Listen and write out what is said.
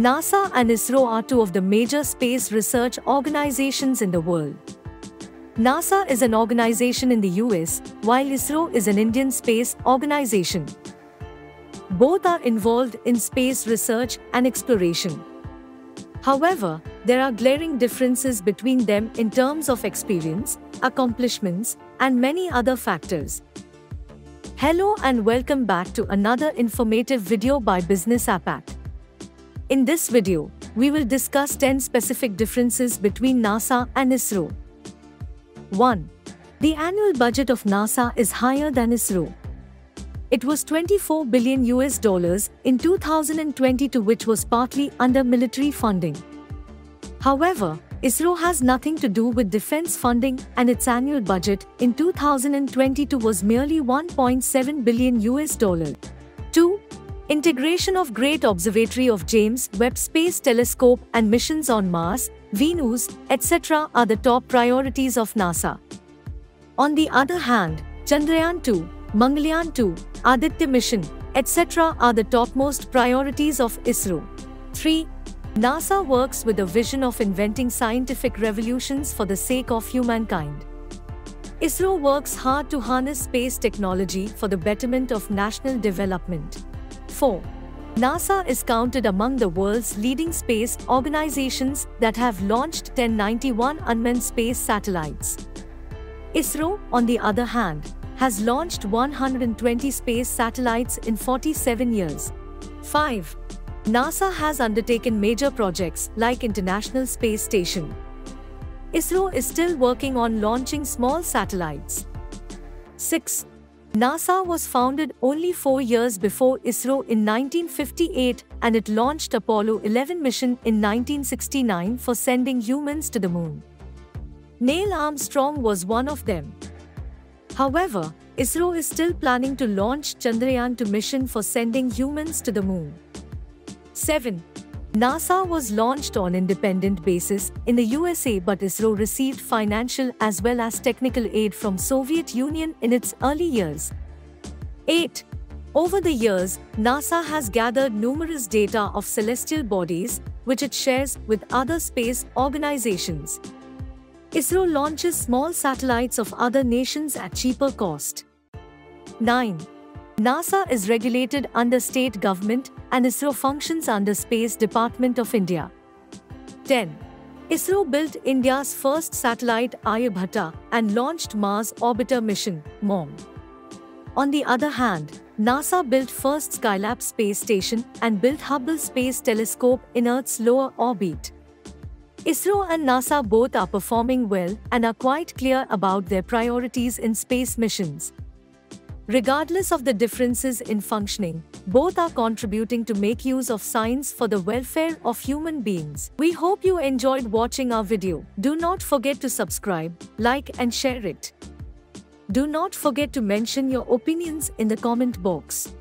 NASA and ISRO are two of the major space research organizations in the world. NASA is an organization in the US, while ISRO is an Indian space organization. Both are involved in space research and exploration. However, there are glaring differences between them in terms of experience, accomplishments, and many other factors. Hello and welcome back to another informative video by Business APAC. In this video, we will discuss 10 specific differences between NASA and ISRO. 1. The annual budget of NASA is higher than ISRO. It was 24 billion US dollars in 2022 which was partly under military funding. However, ISRO has nothing to do with defense funding and its annual budget in 2022 was merely 1.7 billion US dollar. 2. Integration of Great Observatory of James Webb Space Telescope and missions on Mars, Venus, etc. are the top priorities of NASA. On the other hand, Chandrayaan 2, Mangalyaan 2, Aditya mission, etc. are the topmost priorities of ISRO. 3. NASA works with a vision of inventing scientific revolutions for the sake of humankind. ISRO works hard to harness space technology for the betterment of national development. 4. NASA is counted among the world's leading space organizations that have launched 1091 unmanned space satellites. ISRO, on the other hand, has launched 120 space satellites in 47 years. 5. NASA has undertaken major projects like International Space Station. ISRO is still working on launching small satellites. 6. NASA was founded only four years before ISRO in 1958 and it launched Apollo 11 mission in 1969 for sending humans to the moon. Neil Armstrong was one of them. However, ISRO is still planning to launch Chandrayaan 2 mission for sending humans to the moon. 7. NASA was launched on independent basis in the USA but ISRO received financial as well as technical aid from Soviet Union in its early years. 8. Over the years, NASA has gathered numerous data of celestial bodies, which it shares with other space organizations. ISRO launches small satellites of other nations at cheaper cost. 9. NASA is regulated under state government and ISRO functions under Space Department of India. 10. ISRO built India's first satellite Aryabhatta and launched Mars Orbiter mission, MOM. On the other hand, NASA built first Skylab space station and built Hubble Space Telescope in Earth's lower orbit. ISRO and NASA both are performing well and are quite clear about their priorities in space missions. Regardless of the differences in functioning, both are contributing to make use of science for the welfare of human beings. We hope you enjoyed watching our video. Do not forget to subscribe, like and share it. Do not forget to mention your opinions in the comment box.